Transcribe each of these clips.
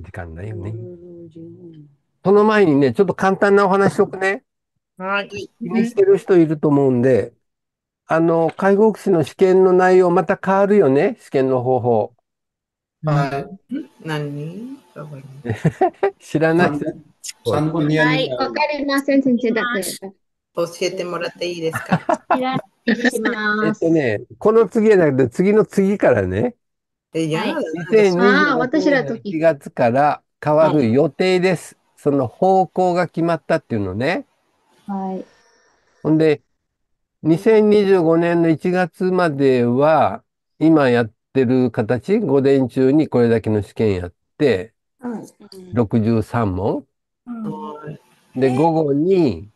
時間だよね。その前にね、ちょっと簡単なお話しとくね。はい。気にしてる人いると思うんで、あの、介護福祉の試験の内容また変わるよね、試験の方法。はい。何？知らない？人。参考にやはい、りわかりません、先生だけ。教えてもらっていいですか？いらっしえます。っとね、この次じゃなくて、次の次からね、え、やだ。あ2026ー私らの年時1月から変わる予定です。その方向が決まったっていうのね。はい。ほんで、2025年の1月までは、今やってる形、午前中にこれだけの試験やって、63問。で、午後に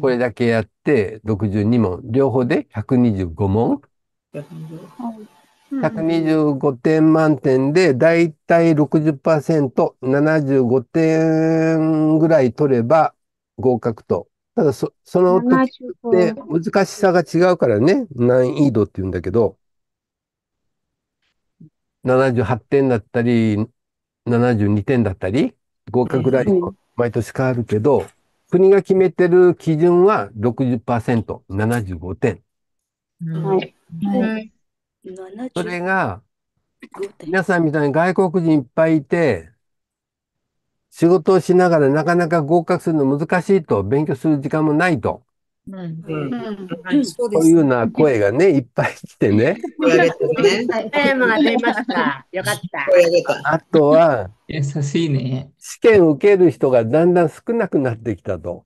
これだけやって、62問。両方で125問。125点満点で、だいたい60%、75点ぐらい取れば合格と。ただそ、その時って難しさが違うからね、難易度って言うんだけど、78点だったり、72点だったり、合格ラインは毎年変わるけど、国が決めてる基準は60%、75点。はい。はい。それが、皆さんみたいに外国人いっぱいいて、仕事をしながらなかなか合格するの難しいと、勉強する時間もないと、うん。そうそういうような声がね、いっぱい来てね。声上げてね。テーマが出ました。よかった。声上げた。あとは、優しいね。試験受ける人がだんだん少なくなってきたと。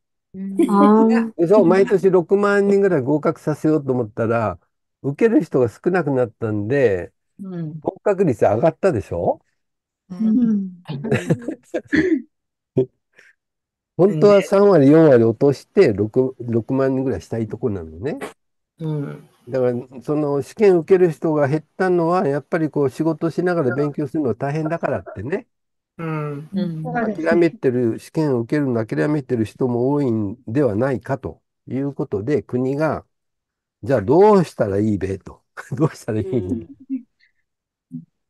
あでそう、毎年6万人ぐらい合格させようと思ったら、受ける人が少なくなったんで、うん。合格率上がったでしょ？本当は3割、4割落として6、6万人ぐらいしたいところなのね。うん。だから、その試験受ける人が減ったのは、やっぱりこう仕事しながら勉強するのが大変だからってね。うん。うん。諦めてる、試験を受けるの諦めてる人も多いんではないかということで、国が、じゃあどうしたらいいべと。どうしたらいいの？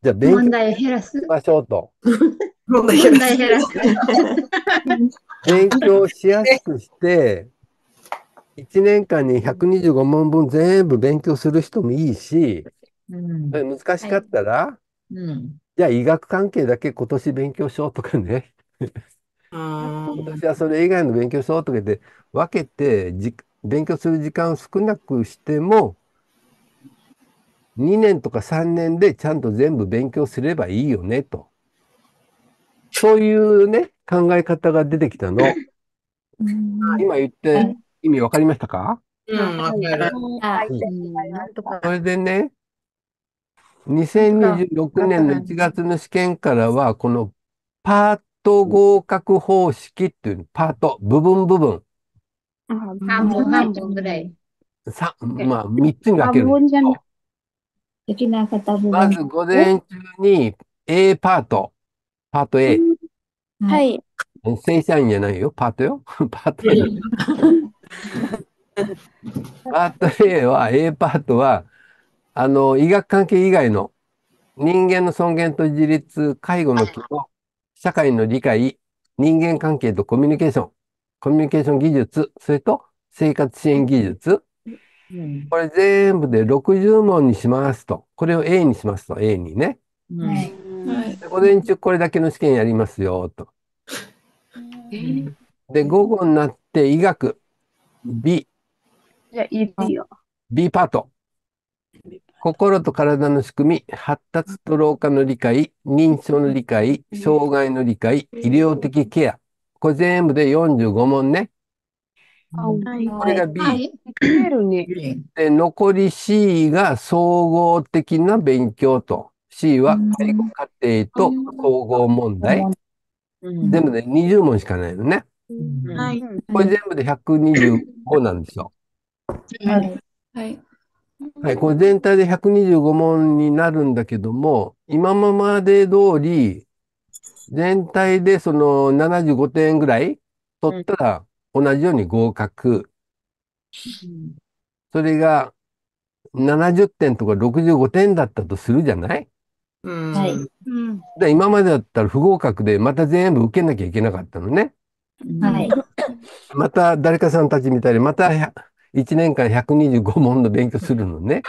じゃあ勉強し問題減らす？ましょうと。問題問題減らす。勉強しやすくして、1年間に125問分全部勉強する人もいいし、うん難しかったら、うん。じゃあ医学関係だけ今年勉強しようとかね。あ今年はそれ以外の勉強しようとかで分けてじ勉強する時間を少なくしても2年とか3年でちゃんと全部勉強すればいいよねと。そういうね、考え方が出てきたの。今言って意味分かりましたか？うん、わかる。それでね、2026年の1月の試験からは、このパート合格方式っていう、パート、部分部分、半分半分ぐらい。さ、まあ、3つに分ける。Abun dyan. Yung kinakatabunan. まず午前中に A パート、パート A。はい。正社員じゃないよ、パートよ。パート A。パート A は、A パートは、あの、医学関係以外の人間の尊厳と自立、介護の機能、社会の理解、人間関係とコミュニケーション、コミュニケーション技術、それと生活支援技術、うん。これ全部で60問にしますと。これを A にしますと、A にね。うん。はい。で午前中これだけの試験やりますよ、と。で、午後になって医学、B。B パート。心と体の仕組み、発達と老化の理解、認知症の理解、障害の理解、医療的ケア。これ全部で45問ね。はい。これが B。はい。で、残り C が総合的な勉強と。C は介護過程と総合問題。うん。全部で20問しかないのね。うん。はい。これ全部で125なんですよ。はい。はい。はい、これ全体で125問になるんだけども、今まで通り、全体でその75点ぐらい取ったら同じように合格。それが70点とか65点だったとするじゃない？うん。はいうん。で今までだったら不合格でまた全部受けなきゃいけなかったのね。はい。また誰かさんたちみたいにまた1年間125問の勉強するのね。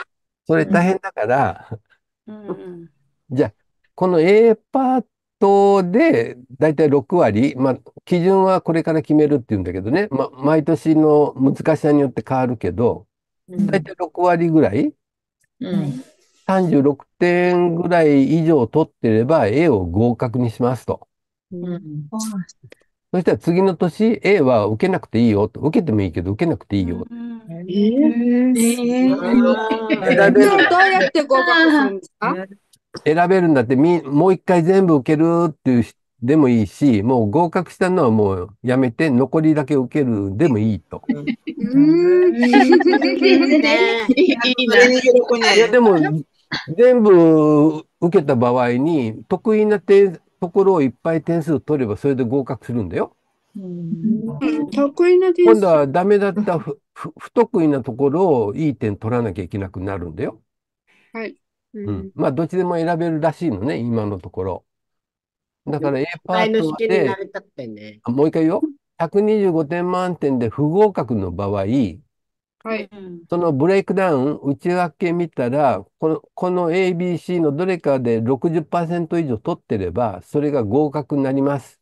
それ大変だから、うん。じゃあ、この A パートでだいたい6割、まあ、基準はこれから決めるっていうんだけどね、ま、毎年の難しさによって変わるけど、だいたい6割ぐらい、うん。36点ぐらい以上取ってれば A を合格にしますと。うん。そしたら次の年 A は受けなくていいよ。と。受けてもいいけど受けなくていいよ。えー。選べる。どうやって合格するんですか？選べるんだってみ、もう一回全部受けるっていうでもいいし、もう合格したのはもうやめて残りだけ受けるでもいいと。うん。いいな。それに喜ん。いや、でも全部受けた場合に得意な点ところをいっぱい点数取ればそれで合格するん。だよ。得意な点今度はダメだった不得意なところをいい点取らなきゃいけなくなるん。だよ。はい。うん。まあ、どっちでも選べるらしいのね、今のところ。だから A パ前のート試験になで、れたってね。あもう一回言おう。125点満点で不合格の場合、はい。そのブレイクダウン、内訳見たら、この、この A、B、C のどれかで60%以上取ってれば、それが合格になります。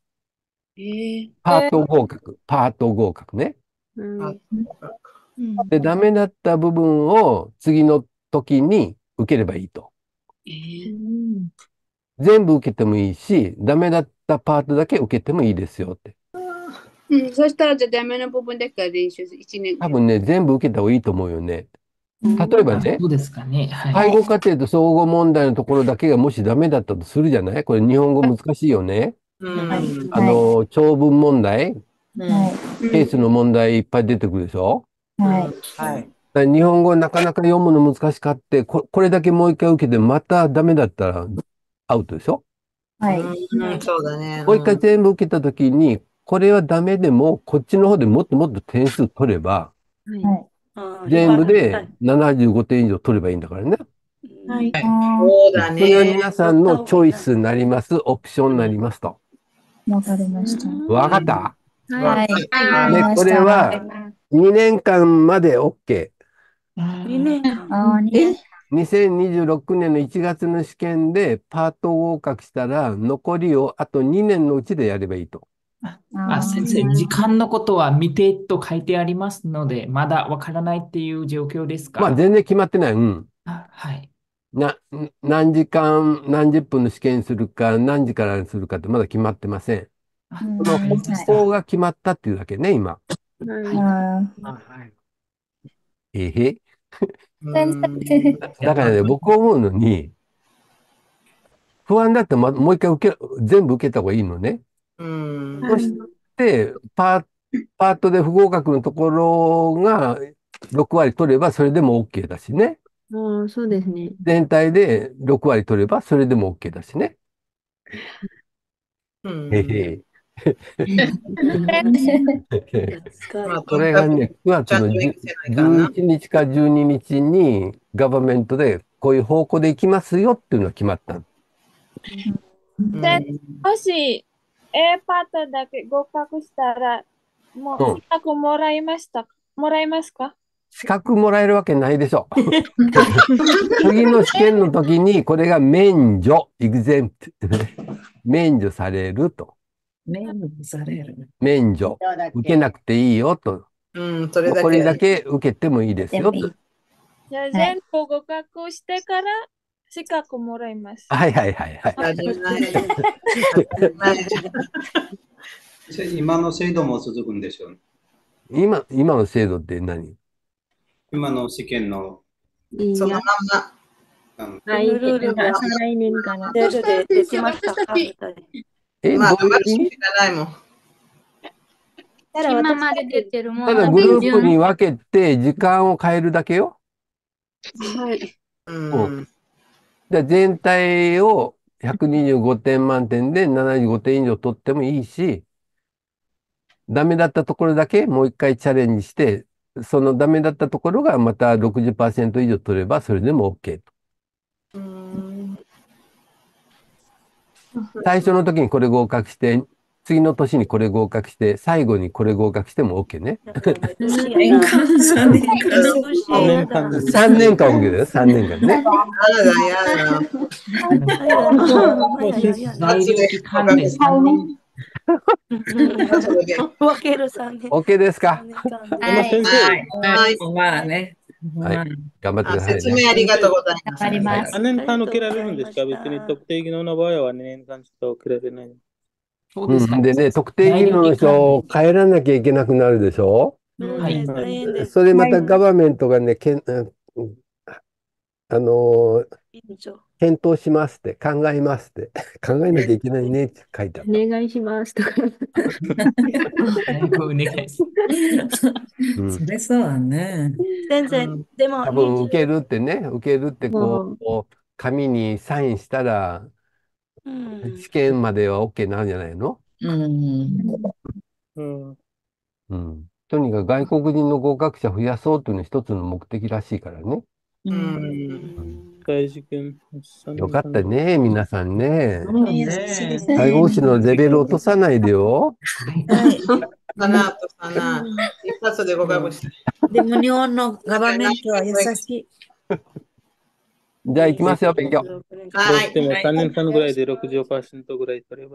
えパート合格、パート合格ね。うん。で、ダメだった部分を次の時に受ければいいと。全部受けてもいいし、ダメだったパートだけ受けてもいいですよって。うん。そしたらじゃあダメな部分だけ練習一年多分ね、全部受けた方がいいと思うよね。例えばね、そうですかね。はい。介護過程と総合問題のところだけがもしダメだったとするじゃない？これ日本語難しいよね。うんはいあの、長文問題、はケースの問題いっぱい出てくるでしょ？い。はい。はい。日本語なかなか読むの難しかって、ここれだけもう一回受けてまたダメだったらアウトでしょ？はい。うんそうだね。もう一回全部受けたときに、これはダメでも、こっちの方でもっともっと点数取れば、全部で75点以上取ればいいんだからね。はい。そうだそれはね。皆さんのチョイスになります、オプションになりますと。わかりました。わかった？はい。ね、これは2年間まで OK。二年間。あーね。2026年の1月の試験でパート合格したら、残りをあと2年のうちでやればいいと。あ、先生、時間のことは未定と書いてありますので、まだわからないっていう状況ですか？まあ全然決まってない。うん。あはい。な、何時間、何十分の試験にするか、何時からにするかってまだ決まってません。その方法が決まったっていうだけね、今。あえへ。うんだからね、僕思うのに、不安だってま、もう一回受け、全部受けた方がいいのね。うん。そして、パー、パートで不合格のところが6割取ればそれでも OK だしね。ああ、そうですね。全体で6割取ればそれでも OK だしね。うんへへ。まあそれがね、9月のちゃんと勉強せないからな11日か12日にガバメントでこういう方向で行きますよっていうのが決まったの。うんもし A パートだけ合格したら、もう資格もらいました。もらえますか？資格もらえるわけないでしょ。次の試験の時にこれが免除、exempt 免除されると。免除される。免除。受けなくていいよと。うん、それだけ。これだけ受けてもいいですよと。じゃあ全部合格してから資格もらいます。はいはいはいはい。今の制度も続くんでしょう。今、今の制度って何？今の試験の、そのまや。ま。うん来ルールが年、再来年から。ルールでできましたか？え、まあ、どうい。今まで出てるもただグループに分けて時間を変えるだけよ。はい。うん。で全体を125点満点で75点以上取ってもいいし、ダメだったところだけもう一回チャレンジして、そのダメだったところがまた60%以上取ればそれでも OK と。うん最初の時にこれ合格して、次の年にこれ合格して、最後にこれ合格しても OK ね。年間3年間。年間です。3年間 OK だよ、3年間ね。33 年。OK ですかはい。まあね。はい。まあ頑張ってくあださいね。説明ありがとうございます。わかります。3年間受けられるんですか？別に特定技能の場合は2年間しか受けられない。そうですかうん、でね、特定技能の人、帰らなきゃいけなくなるでしょ？はい。大変です。それまたガバメントがね、けんうんあのー委員長検討しますって、考えますって、考えなきゃいけないねって書いてある。お願いしますとか。お願いします。うんそれそうだね。全然、でも、多分受けるってね、受けるってこうう、こう紙にサインしたら、うん試験までは OK なんじゃないの？うん。うん。うん。とにかく外国人の合格者増やそうというのが一つの目的らしいからね。うん。外事件。よかったね、皆さんね。介護士のレベル落とさないでよ。はい。かなとかな。一発で合格した。でも日本のガバメントは優しい。じゃあ行きますよ、勉強。どうはいし。ても3年間ぐらいで60%ぐらい取れば。